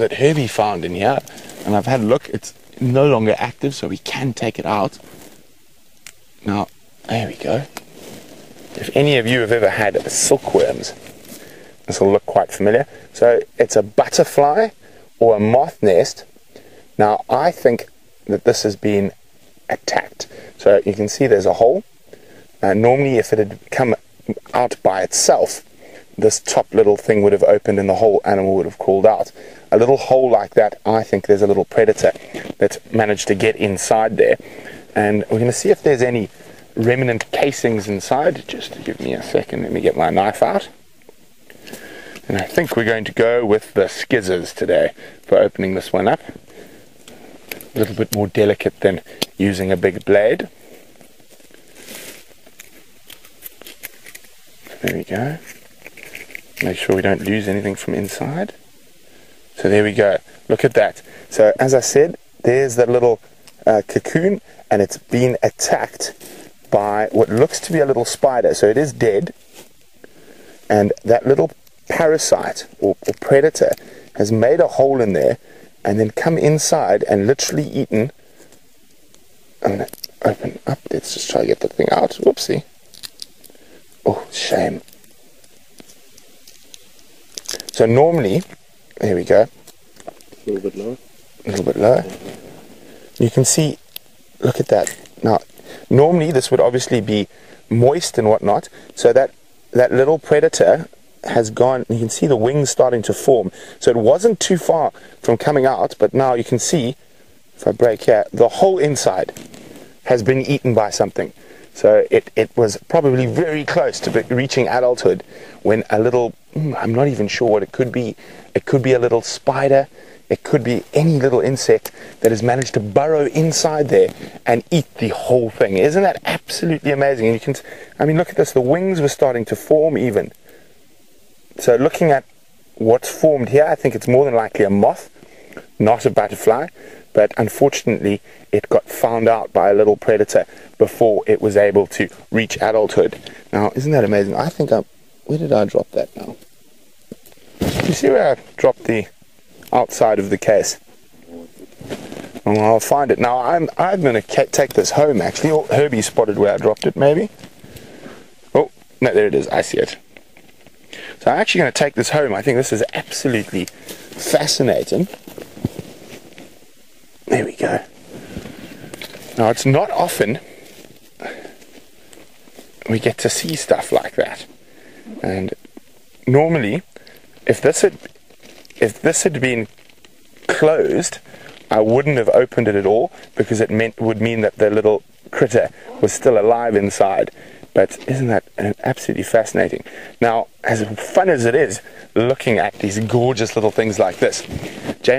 that Herbie found in here, and I've had a look. It's no longer active, so we can take it out. Now, there we go. If any of you have ever had silkworms, this will look quite familiar. So it's a butterfly or a moth nest. Now, I think that this has been attacked. So you can see there's a hole. Uh, normally, if it had come out by itself, this top little thing would have opened and the whole animal would have crawled out. A little hole like that, I think there's a little predator that's managed to get inside there. And we're going to see if there's any remnant casings inside. Just give me a second, let me get my knife out. And I think we're going to go with the skizzers today for opening this one up. A little bit more delicate than using a big blade. There we go. Make sure we don't lose anything from inside. So there we go. Look at that. So as I said, there's that little uh, cocoon and it's been attacked by what looks to be a little spider. So it is dead. And that little parasite or, or predator has made a hole in there and then come inside and literally eaten. I'm going to open up. Let's just try to get the thing out. Whoopsie. Oh, shame. So normally, there we go. A little bit lower. A little bit lower. You can see, look at that. Now, normally this would obviously be moist and whatnot. So that, that little predator has gone, you can see the wings starting to form. So it wasn't too far from coming out, but now you can see, if I break here, the whole inside has been eaten by something. So it, it was probably very close to reaching adulthood when a little, hmm, I'm not even sure what it could be. It could be a little spider. It could be any little insect that has managed to burrow inside there and eat the whole thing. Isn't that absolutely amazing? And you can, I mean, look at this. The wings were starting to form even. So looking at what's formed here, I think it's more than likely a moth, not a butterfly but unfortunately it got found out by a little predator before it was able to reach adulthood. Now, isn't that amazing? I think I, where did I drop that now? You see where I dropped the outside of the case? Well, I'll find it. Now, I'm, I'm going to take this home, actually. Oh, Herbie spotted where I dropped it, maybe. Oh, no, there it is. I see it. So I'm actually going to take this home. I think this is absolutely fascinating. There we go. Now, it's not often we get to see stuff like that. And normally, if this had if this had been closed, I wouldn't have opened it at all because it meant would mean that the little critter was still alive inside. But isn't that uh, absolutely fascinating? Now, as fun as it is looking at these gorgeous little things like this, James